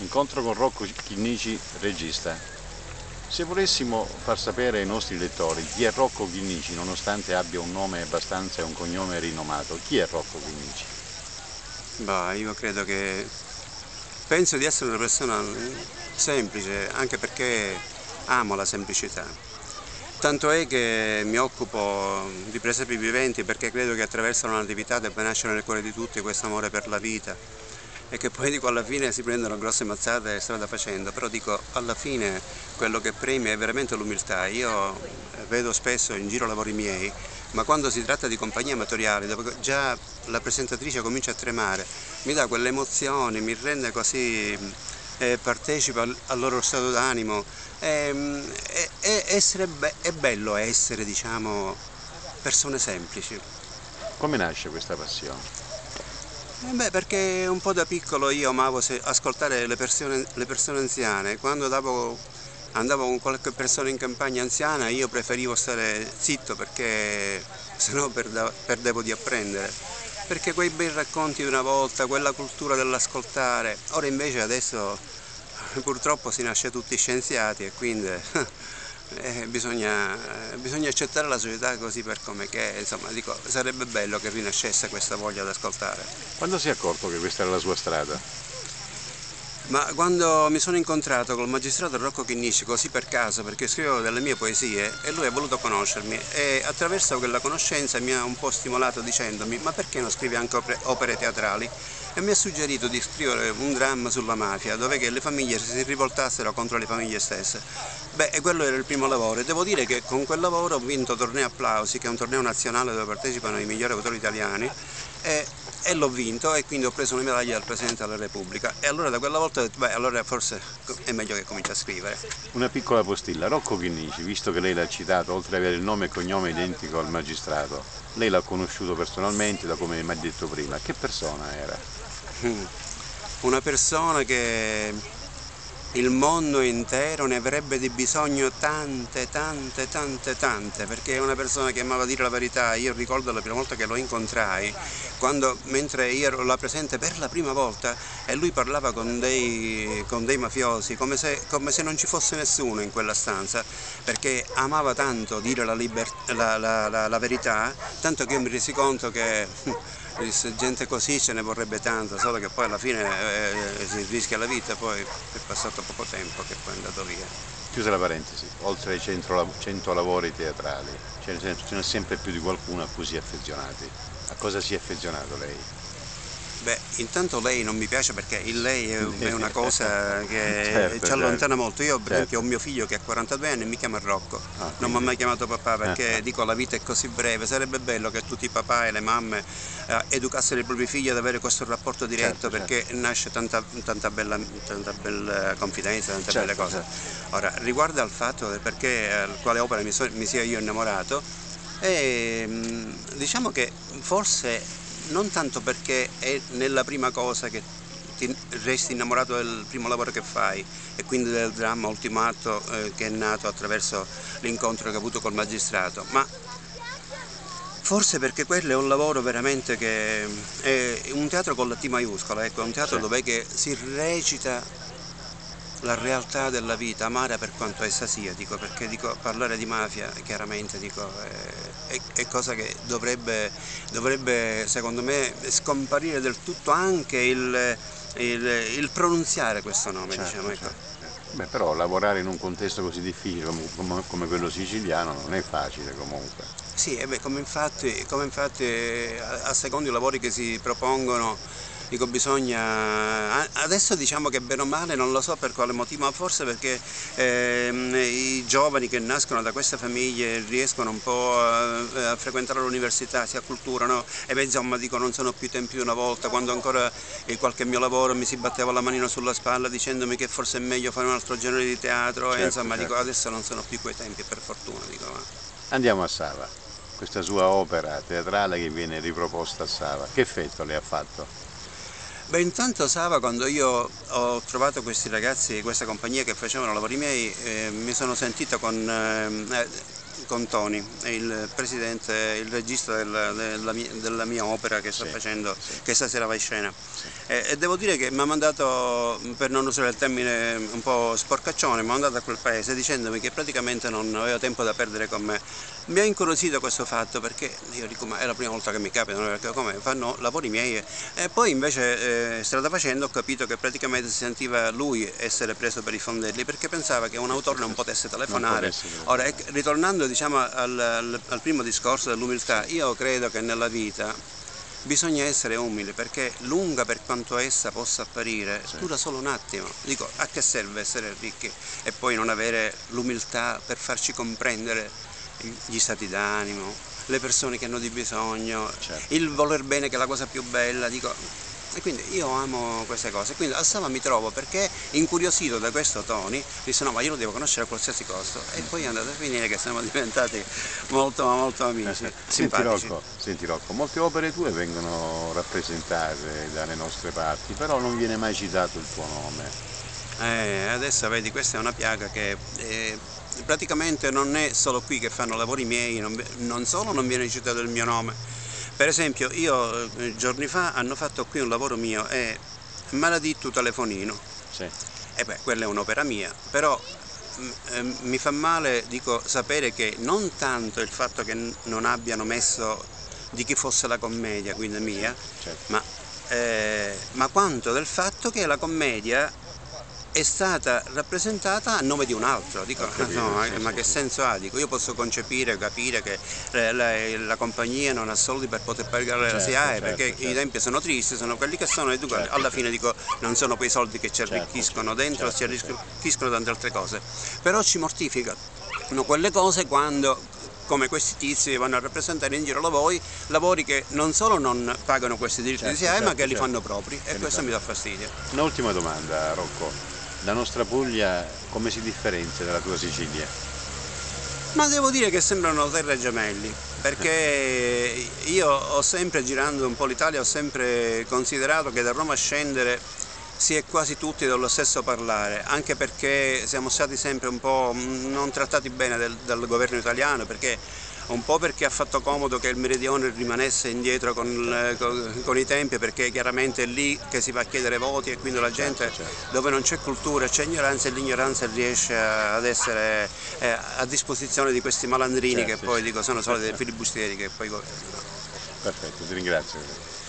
Incontro con Rocco Chinnici, regista. Se volessimo far sapere ai nostri lettori chi è Rocco Chinnici, nonostante abbia un nome abbastanza e un cognome rinomato, chi è Rocco Chinnici? Bah, io credo che penso di essere una persona semplice, anche perché amo la semplicità. Tanto è che mi occupo di presepi viventi perché credo che attraverso la natività debba nascere nel cuore di tutti questo amore per la vita e che poi dico alla fine si prendono grosse mazzate strada facendo, però dico alla fine quello che premia è veramente l'umiltà. Io vedo spesso in giro lavori miei, ma quando si tratta di compagnie amatoriali, dove già la presentatrice comincia a tremare, mi dà quelle emozioni, mi rende così eh, partecipa al, loro stato d'animo. Ehm, è, è, è bello essere, diciamo, persone semplici. Come nasce questa passione? Eh beh, perché un po' da piccolo io amavo ascoltare le persone, le persone anziane. Quando andavo, andavo, con qualche persona in campagna anziana io preferivo stare zitto perché sennò perdevo di apprendere. Perché quei bei racconti di una volta, quella cultura dell'ascoltare, ora invece adesso purtroppo si nasce tutti scienziati e quindi eh, bisogna, bisogna, accettare la società così per come che insomma dico sarebbe bello che rinascesse questa voglia di ascoltare. Quando si è accorto che questa era la sua strada? Ma quando mi sono incontrato col magistrato Rocco Chinnisci, così per caso, perché scrivevo delle mie poesie e lui ha voluto conoscermi e attraverso quella conoscenza mi ha un po' stimolato dicendomi ma perché non scrivi anche opere teatrali? E mi ha suggerito di scrivere un dramma sulla mafia dove le famiglie si rivoltassero contro le famiglie stesse. Beh, e quello era il primo lavoro e devo dire che con quel lavoro ho vinto Torneo Applausi, che è un torneo nazionale dove partecipano i migliori autori italiani e e l'ho vinto e quindi ho preso una medaglia dal Presidente della Repubblica e allora da quella volta ho detto beh allora forse è meglio che cominci a scrivere. Una piccola postilla, Rocco Chinnici, visto che lei l'ha citato, oltre ad avere il nome e cognome identico al magistrato, lei l'ha conosciuto personalmente da come mi ha detto prima, che persona era? Una persona che il mondo intero ne avrebbe di bisogno tante, tante, tante, tante, perché è una persona che amava dire la verità. Io ricordo la prima volta che lo incontrai, quando, mentre io ero là presente per la prima volta e lui parlava con dei, con dei mafiosi, come se, come se, non ci fosse nessuno in quella stanza, perché amava tanto dire la, la, la, la verità, tanto che io mi resi conto che gente così ce ne vorrebbe tanto, solo che poi alla fine eh, si rischia la vita, poi è passato poco tempo che poi è andato via. Chiusa la parentesi, oltre ai 100, 100 lavori teatrali, ce n'è sempre più di qualcuno a cui si è affezionati. A cosa si è affezionato lei? Beh, intanto lei non mi piace perché il lei è una cosa che certo, ci allontana certo. molto. Io per certo. esempio ho mio figlio che ha 42 anni e mi chiama Rocco, ah, non mi ha mai chiamato papà perché eh. dico la vita è così breve, sarebbe bello che tutti i papà e le mamme eh, educassero i propri figli ad avere questo rapporto diretto certo, perché certo. nasce tanta, tanta, bella, tanta, bella, confidenza, tante belle certo, cose. Ora, riguardo al fatto perché eh, quale opera mi, so, mi sia io innamorato, e, mm, diciamo che forse non tanto perché è nella prima cosa che ti resti innamorato del primo lavoro che fai e quindi del dramma ultimato eh, che è nato attraverso l'incontro che ho avuto col magistrato, ma forse perché quello è un lavoro veramente che è un teatro con la T maiuscola, ecco, è un teatro sì. dove si recita la realtà della vita, amara per quanto essa sia, dico, perché dico, parlare di mafia chiaramente dico, è, è, è, cosa che dovrebbe, dovrebbe, secondo me scomparire del tutto anche il, il, il pronunziare questo nome. Certo, diciamo, ecco. certo. Beh, però lavorare in un contesto così difficile come, come quello siciliano non è facile comunque. Sì, beh, come, infatti, come infatti a, a secondo i lavori che si propongono dico bisogna, adesso diciamo che bene o male non lo so per quale motivo, ma forse perché ehm, i giovani che nascono da queste famiglie riescono un po' a, a frequentare l'università, si acculturano e beh, insomma dico non sono più tempi una volta, quando ancora in qualche mio lavoro mi si batteva la manina sulla spalla dicendomi che forse è meglio fare un altro genere di teatro certo, e insomma certo. dico adesso non sono più quei tempi per fortuna. Dico. Andiamo a Sava, questa sua opera teatrale che viene riproposta a Sava, che effetto le ha fatto? Beh, intanto Sava, quando io ho trovato questi ragazzi questa compagnia che facevano lavori miei, eh, mi sono sentito con, eh, Contoni, il presidente, il regista della, della, mia, della mia, opera che sto sì, facendo, sì. che stasera va in scena. Sì. E, e, devo dire che mi ha mandato, per non usare il termine un po' sporcaccione, mi ha mandato a quel paese dicendomi che praticamente non aveva tempo da perdere con me. Mi ha incuriosito questo fatto perché io dico ma è la prima volta che mi capita, perché come fanno lavori miei e poi invece eh, strada facendo ho capito che praticamente si sentiva lui essere preso per i fondelli perché pensava che un autore non potesse telefonare. Ora, ritornando diciamo, al, al, primo discorso dell'umiltà, io credo che nella vita bisogna essere umili perché lunga per quanto essa possa apparire sì. dura solo un attimo. Dico, a che serve essere ricchi e poi non avere l'umiltà per farci comprendere gli stati d'animo, le persone che hanno di bisogno, certo. il voler bene che è la cosa più bella, dico, e quindi io amo queste cose, quindi a Sava mi trovo perché incuriosito da questo Tony, disse no ma io lo devo conoscere a qualsiasi costo e poi è andato a finire che siamo diventati molto molto amici. senti, Rocco, senti Rocco, molte opere tue vengono rappresentate dalle nostre parti, però non viene mai citato il tuo nome. Eh, adesso vedi questa è una piaga che eh, praticamente non è solo qui che fanno lavori miei, non, non solo non viene citato il mio nome, per esempio io eh, giorni fa hanno fatto qui un lavoro mio, è Maledetto telefonino. Sì. E beh, quella è un'opera mia, però mm, eh, mi fa male dico, sapere che non tanto il fatto che non abbiano messo di chi fosse la commedia, quindi mia, certo. ma, eh, ma quanto del fatto che la commedia è stata rappresentata a nome di un altro. Dico, capito, no, sì, ma sì, che senso ha? Dico, io posso concepire, capire che la, la, la, compagnia non ha soldi per poter pagare certo, la SIAE certo, perché certo. i tempi sono tristi, sono quelli che sono e certo, alla fine dico non sono quei soldi che ci certo, arricchiscono dentro, ci arricchiscono tante altre cose. Però ci mortificano quelle cose quando come questi tizi vanno a rappresentare in giro lavori, lavori che non solo non pagano questi diritti certo, di SIAE ma che li fanno propri e questo mi dà fastidio. Un'ultima domanda Rocco, la nostra Puglia come si differenzia dalla tua Sicilia? Ma devo dire che sembrano terre gemelli, perché io ho sempre, girando un po' l'Italia, ho sempre considerato che da Roma a scendere si è quasi tutti dello stesso parlare, anche perché siamo stati sempre un po' non trattati bene del, dal governo italiano, perché un po' perché ha fatto comodo che il meridione rimanesse indietro con, con, con, i tempi perché chiaramente è lì che si va a chiedere voti e quindi la gente certo, certo. dove non c'è cultura c'è ignoranza e l'ignoranza riesce ad essere eh, a disposizione di questi malandrini certo, che poi dico, sono solo dei filibustieri che poi governano. Perfetto, ti ringrazio.